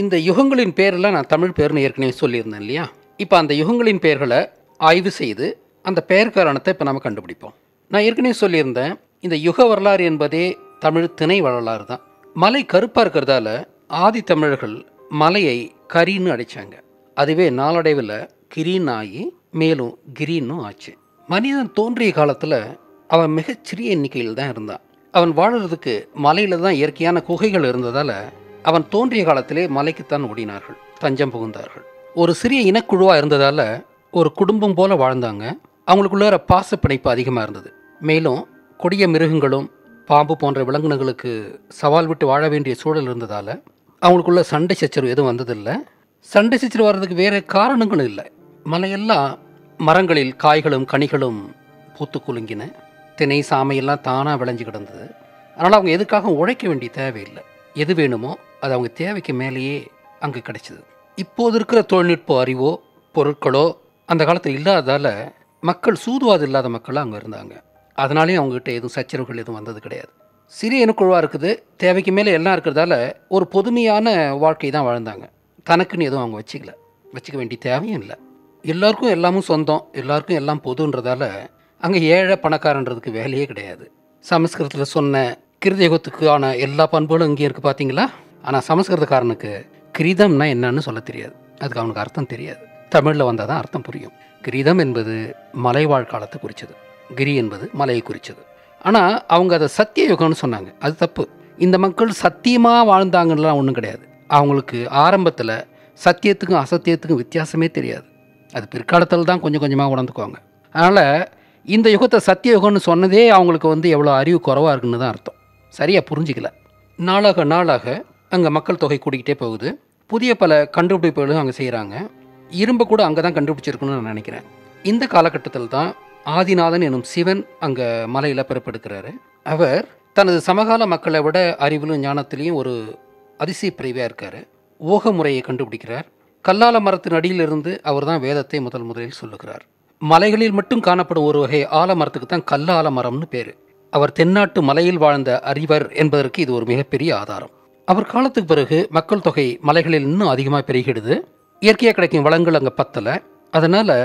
இந்த யுகங்களின் பேரில் நான் தமிழ் பேர்னு ஏற்கனவே சொல்லியிருந்தேன் இல்லையா? இப்போ அந்த யுகங்களின் பெயர்களை ஆய்வு செய்து அந்த பெயர் காரணத்தை இப்போ நம்ம கண்டுபிடிப்போம். நான் ஏற்கனவே சொல்லியிருந்தேன் இந்த யுக வரலாறு என்பதே தமிழ் திணை வரலாறு தான். மலை கருப்பாக இருக்கிறதால ஆதி தமிழர்கள் மலையை கரின்னு அடித்தாங்க அதுவே நாளடைவில் கிரீன் ஆகி மேலும் கிரீன்னும் ஆச்சு. மனிதன் தோன்றிய காலத்தில் அவன் மிகச்சிறிய எண்ணிக்கையில் தான் இருந்தான். அவன் வாழறதுக்கு மலையில் தான் இயற்கையான குகைகள் இருந்ததால் அவன் தோன்றிய காலத்திலே மலைக்குத்தான் ஓடினார்கள். தஞ்சம் புகுந்தார்கள். ஒரு சிறிய இனக்குழுவாக இருந்ததால் ஒரு குடும்பம் போல வாழ்ந்தாங்க. அவங்களுக்குள்ளார பாச பிணைப்பு அதிகமாக இருந்தது. மேலும் கொடிய மிருகங்களும் பாம்பு போன்ற விலங்கினங்களுக்கு சவால் விட்டு வாழ வேண்டிய சூழல் இருந்ததால் அவங்களுக்குள்ள சண்டை சச்சரவு எதுவும் வந்ததில்லை. சண்டை சச்சரவு வர்றதுக்கு வேறு காரணங்களும் இல்லை. மலையெல்லாம் மரங்களில் காய்களும் கனிகளும் பூத்து குலுங்கின. தினை சாமையெல்லாம் தானாக விளைஞ்சு கிடந்தது. அதனால் அவங்க எதுக்காக உழைக்க வேண்டிய தேவையில்லை. எது வேணுமோ அது அவங்க தேவைக்கு மேலேயே அங்கே கிடைச்சிது. இப்போது இருக்கிற தொழில்நுட்ப அறிவோ பொருட்களோ அந்த காலத்தில் இல்லாததால் மக்கள் சூதுவாது இல்லாத மக்களாக அங்கே இருந்தாங்க. அதனாலேயும் அவங்ககிட்ட எதுவும் சச்சரவுகள் எதுவும் வந்தது கிடையாது. சிறிய இனக்குழுவாக இருக்குது தேவைக்கு மேலே எல்லாம் இருக்கிறதால ஒரு பொதுமையான வாழ்க்கை தான் வாழ்ந்தாங்க. தனக்குன்னு எதுவும் அவங்க வச்சுக்கல. வச்சுக்க வேண்டிய தேவையும் இல்லை. எல்லாருக்கும் எல்லாமும் சொந்தம் எல்லாருக்கும் எல்லாம் பொதுன்றதால அங்கே ஏழை பணக்காரன்றதுக்கு வேலையே கிடையாது. சமஸ்கிருதத்தில் சொன்ன கிருதயுகத்துக்கான எல்லா பண்புகளும் இங்கே இருக்குது பார்த்தீங்களா ஆனால் சமஸ்கிருதக்காரனுக்கு கிரீதம்னா என்னன்னு சொல்ல தெரியாது. அதுக்கு அவனுக்கு அர்த்தம் தெரியாது. தமிழில் வந்தால் தான் அர்த்தம் புரியும். கிரீதம் என்பது மலைவாழ் காலத்தை குறித்தது கிரி என்பது மலையை குறித்தது ஆனால் அவங்க அதை சத்திய யுகம்னு சொன்னாங்க. அது தப்பு. இந்த மக்கள் சத்தியமாக வாழ்ந்தாங்கலாம் ஒன்றும் கிடையாது. அவங்களுக்கு ஆரம்பத்தில் சத்தியத்துக்கும் அசத்தியத்துக்கும் வித்தியாசமே தெரியாது. அது பிற்காலத்தில் தான் கொஞ்சம் கொஞ்சமாக உணர்ந்துக்குவாங்க அதனால் இந்த யுகத்தை சத்திய யுகம்னு சொன்னதே அவங்களுக்கு வந்து எவ்வளோ அறிவு குறவாக இருக்குன்னு தான் அர்த்தம். சரியாக புரிஞ்சிக்கல. நாளாக நாளாக அங்கே மக்கள் தொகை கூடிக்கிட்டே போகுது. புதிய பல கண்டுபிடிப்புகளும் அங்கே செய்கிறாங்க இரும்பை கூட அங்கே தான் கண்டுபிடிச்சிருக்கணும்னு நான் நினைக்கிறேன். இந்த காலகட்டத்தில் தான் ஆதிநாதன் எனும் சிவன் அங்கே மலையில் பிறப்பெடுக்கிறாரு. அவர் தனது சமகால மக்களை விட அறிவிலும் ஞானத்திலையும் ஒரு அதிசய பிரிவாக இருக்கார். ஓக முறையை கண்டுபிடிக்கிறார். கல்லால மரத்தின் அடியிலிருந்து அவர் தான் வேதத்தை முதல் முதலில் சொல்லுகிறார். மலைகளில் மட்டும் காணப்படும் ஒரு வகை ஆலமரத்துக்கு தான் கல்லால மரம்னு பேர். அவர் தென்னாட்டு மலையில் வாழ்ந்த அறிவர் என்பதற்கு இது ஒரு மிகப்பெரிய ஆதாரம். அவர் காலத்துக்கு பிறகு மக்கள் தொகை மலைகளில் இன்னும் அதிகமாக பெருகிடுது. இயற்கையாக கிடைக்கும் வளங்கள் அங்கே பத்தலை. அதனால்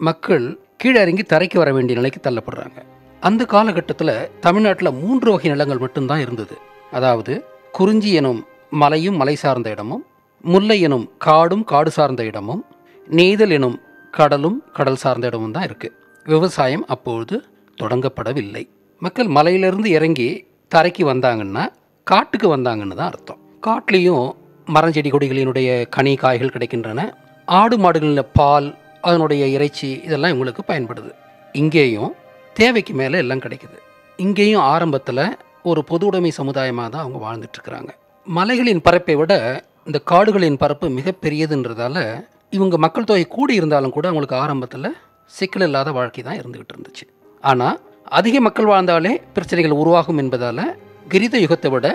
மக்கள் கீழே இறங்கி தரைக்கு வர வேண்டிய நிலைக்கு தள்ளப்படுறாங்க. அந்த காலகட்டத்தில் தமிழ்நாட்டில் மூன்று வகை நிலங்கள் மட்டும்தான் இருந்தது. அதாவது குறிஞ்சி எனும் மலையும் மலை சார்ந்த இடமும் முல்லை எனும் காடும் காடு சார்ந்த இடமும் நெய்தல் எனும் கடலும் கடல் சார்ந்த இடமும் தான் இருக்குது விவசாயம் அப்பொழுது தொடங்கப்படவில்லை. மக்கள் மலையிலிருந்து இறங்கி தரைக்கு வந்தாங்கன்னா காட்டுக்கு வந்தாங்கன்னு தான் அர்த்தம். காட்டுலேயும் மரஞ்செடி கொடிகளினுடைய கனி காய்கள் கிடைக்கின்றன. ஆடு மாடுகளில் பால் அதனுடைய இறைச்சி இதெல்லாம் இவங்களுக்கு பயன்படுது. இங்கேயும் தேவைக்கு மேலே எல்லாம் கிடைக்குது. இங்கேயும் ஆரம்பத்தில் ஒரு பொது உடைமை சமுதாயமாக தான் அவங்க வாழ்ந்துட்டுருக்குறாங்க. மலைகளின் பரப்பை விட இந்த காடுகளின் பரப்பு மிகப்பெரியதுன்றதால இவங்க மக்கள் தொகை கூடி இருந்தாலும் கூட அவங்களுக்கு ஆரம்பத்தில் சிக்கல் இல்லாத வாழ்க்கை தான் இருந்துக்கிட்டு இருந்துச்சு. ஆனால் அதிக மக்கள் வாழ்ந்தாலே பிரச்சனைகள் உருவாகும் என்பதால் கிரித யுகத்தை விட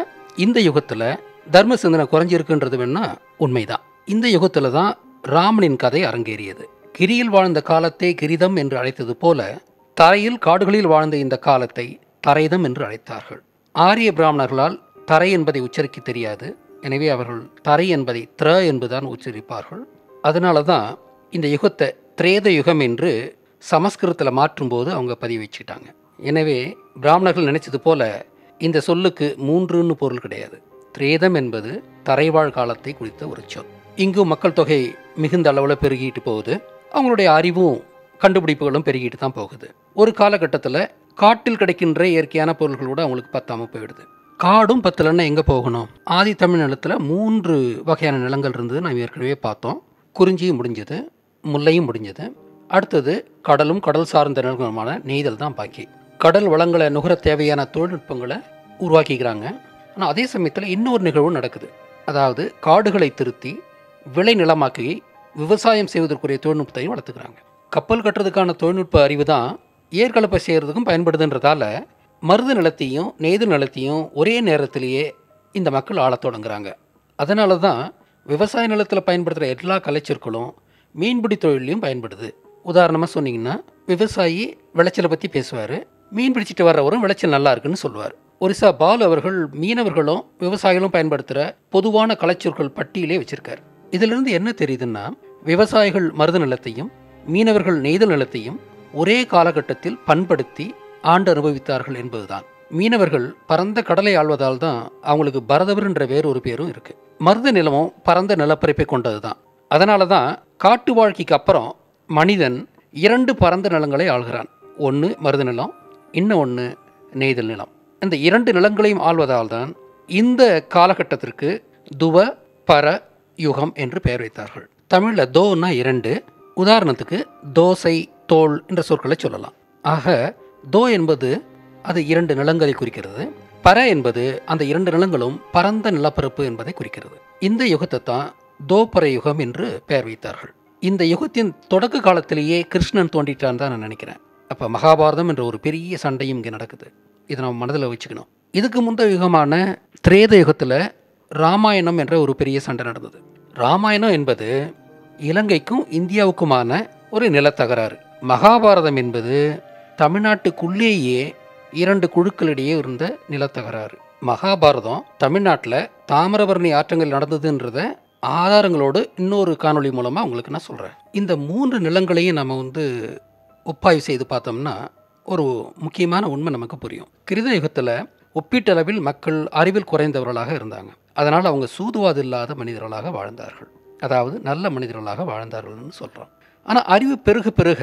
இந்த யுகத்தில் தர்ம சிந்தனை குறைஞ்சிருக்குன்றது வேணா உண்மைதான். இந்த யுகத்தில் தான் ராமனின் கதை அரங்கேறியது. கிரியில் வாழ்ந்த காலத்தை கிரிதம் என்று அழைத்தது போல தரையில் காடுகளில் வாழ்ந்த இந்த காலத்தை தரைதம் என்று அழைத்தார்கள். ஆரிய பிராமணர்களால் தரை என்பதை உச்சரிக்க தெரியாது. எனவே அவர்கள் தரை என்பதை த்ர என்பதுதான் உச்சரிப்பார்கள். அதனால தான் இந்த யுகத்தை திரேத யுகம் என்று சமஸ்கிருதத்தில் மாற்றும்போது அவங்க பதிவு வச்சுட்டாங்க. எனவே பிராமணர்கள் நினைச்சது போல இந்த சொல்லுக்கு மூன்றுன்னு பொருள் கிடையாது. திரேதம் என்பது தரைவாழ் காலத்தை குறித்த ஒரு சொல். இங்கும் மக்கள் தொகை மிகுந்த அளவில் பெருகிட்டு போகுது. அவங்களுடைய அறிவும் கண்டுபிடிப்புகளும் பெருகிட்டு தான் போகுது. ஒரு காலகட்டத்தில் காட்டில் கிடைக்கின்ற இயற்கையான பொருள்களோடு அவங்களுக்கு பத்தாமல் போயிடுது. காடும் பத்தலைன்னா எங்கே போகணும்? ஆதி தமிழ் நிலத்தில் மூன்று வகையான நிலங்கள் இருந்தது நாம் ஏற்கனவே பார்த்தோம். குறிஞ்சியும் முடிஞ்சது முல்லையும் முடிஞ்சது. அடுத்தது கடலும் கடல் சார்ந்த நிலங்களுமான நெய்தல் தான் பாக்கி. கடல் வளங்களை நுகர தேவையான தொழில்நுட்பங்களை உருவாக்கிக்கிறாங்க. ஆனால் அதே சமயத்தில் இன்னொரு நிகழ்வு நடக்குது. அதாவது காடுகளை திருத்தி விளை நிலமாக்கி விவசாயம் செய்வதற்குரிய தொழில்நுட்பத்தையும் வளர்த்துக்கிறாங்க. கப்பல் கட்டுறதுக்கான தொழில்நுட்ப அறிவு தான் ஏற்கலப்பை செய்கிறதுக்கும் பயன்படுதுன்றதால மருது நிலத்தையும் நெய்து நிலத்தையும் ஒரே நேரத்திலேயே இந்த மக்கள் ஆளத் தொடங்குறாங்க. அதனால தான் விவசாய நிலத்தில் பயன்படுத்துகிற எல்லா கலைச்சொற்களும் மீன்பிடி தொழிலையும் பயன்படுது. உதாரணமாக சொன்னீங்கன்னா விவசாயி விளைச்சலை பற்றி பேசுவார். மீன் பிடிச்சிட்டு வர்றவரும் விளைச்சல் நல்லா இருக்குன்னு சொல்லுவார். ஒரிசா பால் அவர்கள் மீனவர்களும் விவசாயிகளும் பயன்படுத்துகிற பொதுவான கலைச்சொற்கள் பட்டியலே வச்சிருக்கார். இதிலிருந்து என்ன தெரியுதுன்னா விவசாயிகள் மருத நிலத்தையும் மீனவர்கள் நெய்தல் நிலத்தையும் ஒரே காலகட்டத்தில் பண்படுத்தி ஆண்டு அனுபவித்தார்கள் என்பதுதான். மீனவர்கள் பரந்த கடலை ஆள்வதால் தான் அவங்களுக்கு பரதவர்ன்ற வேறு ஒரு பேரும் இருக்கு. மருத நிலமும் பரந்த நிலப்பரப்பை கொண்டது தான் அதனால தான் காட்டு வாழ்க்கைக்கு அப்புறம் மனிதன் இரண்டு பரந்த நிலங்களை ஆள்கிறான். ஒன்று மருத நிலம் இன்னும் ஒன்று நெய்தல் நிலம். இந்த இரண்டு நிலங்களையும் ஆள்வதால் தான் இந்த காலகட்டத்திற்கு துவ பர யுகம் என்று பெயர் வைத்தார்கள். தமிழில் தோன்னா இரண்டு உதாரணத்துக்கு தோசை தோல் என்ற சொற்களை சொல்லலாம். ஆக தோ என்பது அது இரண்டு நிலங்களை குறிக்கிறது. பர என்பது அந்த இரண்டு நிலங்களும் பரந்த நிலப்பரப்பு என்பதை குறிக்கிறது. இந்த யுகத்தை தான் தோபர யுகம் என்று பெயர் வைத்தார்கள். இந்த யுகத்தின் தொடக்க காலத்திலேயே கிருஷ்ணன் தோண்டிட்டான் தான் நான் நினைக்கிறேன். அப்போ மகாபாரதம் என்ற ஒரு பெரிய சண்டையும் இங்கே நடக்குது. இதை நம்ம மனதில் வச்சுக்கணும். இதுக்கு முந்தைய யுகமான திரேத யுகத்தில் ராமாயணம் என்ற ஒரு பெரிய சண்டை நடந்தது. ராமாயணம் என்பது இலங்கைக்கும் இந்தியாவுக்குமான ஒரு நிலத்தகராறு. மகாபாரதம் என்பது தமிழ்நாட்டுக்குள்ளேயே இரண்டு குழுக்களிடையே இருந்த நிலத்தகராறு. மகாபாரதம் தமிழ்நாட்டில் தாமிரபரணி ஆற்றங்கள் நடந்ததுன்றத ஆதாரங்களோடு இன்னொரு காணொளி மூலமாக உங்களுக்கு நான் சொல்கிறேன் இந்த மூன்று நிலங்களையும் நம்ம வந்து ஒப்பாய்வு செய்து பார்த்தோம்னா ஒரு முக்கியமான உண்மை நமக்கு புரியும். கிருத யுகத்தில் ஒப்பீட்டளவில் மக்கள் அறிவில் குறைந்தவர்களாக இருந்தாங்க. அதனால் அவங்க சூதுவாது இல்லாத மனிதர்களாக வாழ்ந்தார்கள். அதாவது நல்ல மனிதர்களாக வாழ்ந்தார்கள்னு சொல்கிறோம் ஆனால் அறிவு பெருக பெருக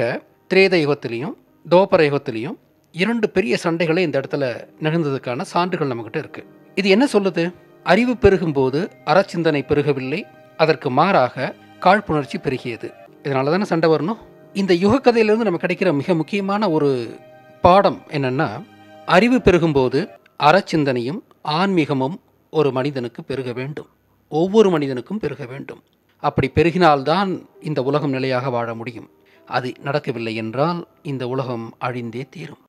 திரேத யுகத்திலையும் தோபர யுகத்திலையும் இரண்டு பெரிய சண்டைகளை இந்த இடத்துல நிகழ்ந்ததுக்கான சான்றுகள் நம்மக்கிட்ட இருக்குது இது என்ன சொல்லுது? அறிவு பெருகும்போது அறச்சிந்தனை பெருகவில்லை அதற்கு மாறாக காழ்ப்புணர்ச்சி பெருகியது. இதனால தானே சண்டை வரணும்? இந்த யுகக்கதையிலிருந்து நம்ம கிடைக்கிற மிக முக்கியமான ஒரு பாடம் என்னென்னா அறிவு பெருகும்போது அறச்சிந்தனையும் ஆன்மீகமும் ஒரு மனிதனுக்கு பெருக வேண்டும். ஒவ்வொரு மனிதனுக்கும் பெருக வேண்டும். அப்படி பெருகினால்தான் இந்த உலகம் நிலையாக வாழ முடியும். அது நடக்கவில்லை என்றால் இந்த உலகம் அழிந்தே தீரும்.